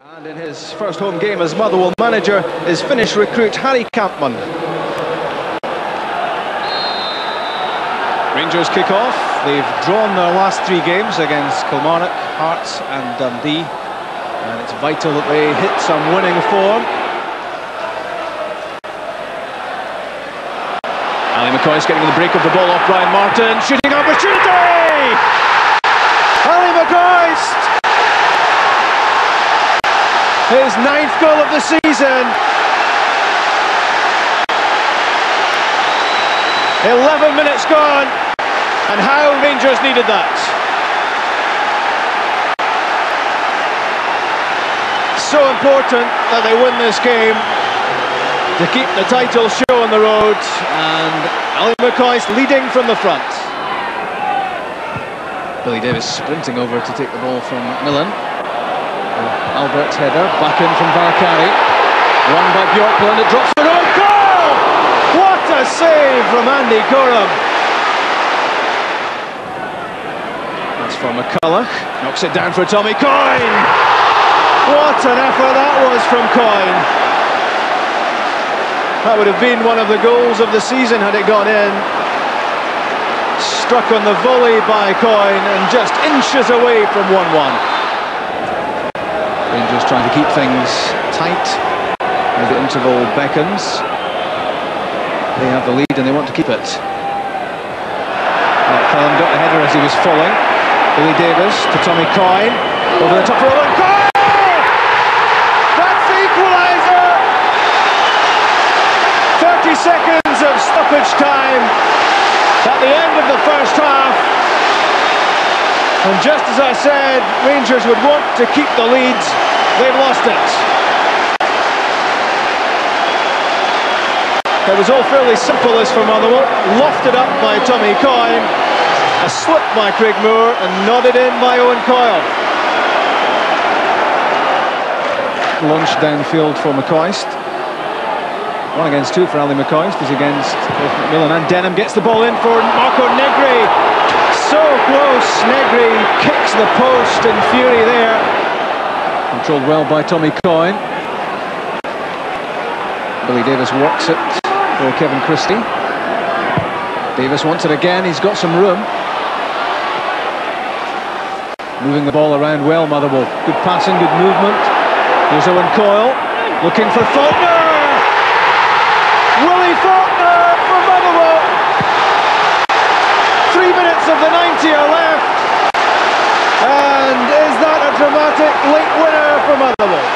And in his first home game as Motherwell manager is Finnish recruit Harri Kampman. Rangers kick off. They've drawn their last three games against Kilmarnock, Hearts and Dundee. And it's vital that they hit some winning form. Ali McCoist getting the break of the ball off Brian Martin. Shooting opportunity! Ali McCoist! His ninth goal of the season. 11 minutes gone. And how Rangers needed that. So important that they win this game to keep the title show on the road. And Ali McCoist leading from the front. Billy Davies sprinting over to take the ball from Millen. Albertz header, back in from Valkyrie. Won by Bjorklund, it drops for a goal! What a save from Andy Goram! That's from McCulloch. Knocks it down for Tommy Coyne. What an effort that was from Coyne. That would have been one of the goals of the season had it gone in. Struck on the volley by Coyne and just inches away from 1-1. Rangers trying to keep things tight the interval beckons. They have the lead and they want to keep it. Cullen got the header as he was falling. Billy Davies to Tommy Coyne. Over the top for Owen Coyle! That's the equaliser! 30 seconds of stoppage time at the end of the first half. And just as I said, Rangers would want to keep the leads, They've lost it. It was all fairly simple as for Motherwell. Lofted up by Tommy Coyne. A slip by Craig Moore and nodded in by Owen Coyle. Launched downfield for McCoist. One against two for Ali McCoist. He's against McMillan and Denham. Gets the ball in for Marco Negri. So close. Negri kicks the post in fury there. Controlled well by Tommy Coyne. Billy Davies works it for Kevin Christie. Davies wants it again. He's got some room. Moving the ball around well, Motherwell. Good passing, good movement. Here's Owen Coyle, looking for Falconer! Willie Falconer of the 90 are left. And is that a dramatic late winner for Motherwell?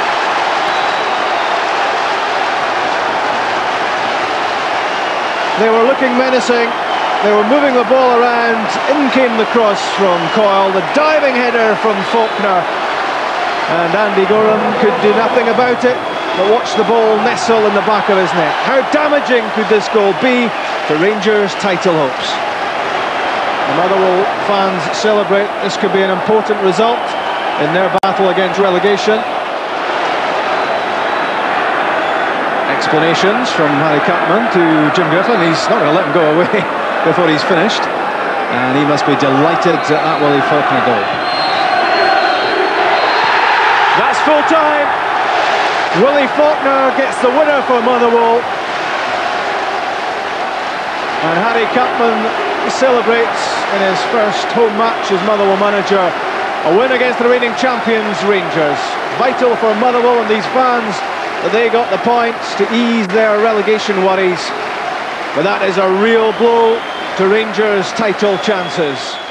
They were looking menacing. They were moving the ball around. In came the cross from Coyle. The diving header from Falconer. And Andy Goram could do nothing about it, but watch the ball nestle in the back of his net. How damaging could this goal be to Rangers' title hopes? The Motherwell fans celebrate. This could be an important result in their battle against relegation. Explanations from Harri Kampman to Jim Griffin. He's not going to let him go away. before he's finished. And he must be delighted at that Willie Falconer goal. That's full time. Willie Falconer gets the winner for Motherwell. And Harri Kampman celebrates in his first home match as Motherwell manager. A win against the reigning champions Rangers. Vital for Motherwell and these fans that they got the points to ease their relegation worries. But that is a real blow to Rangers' title chances.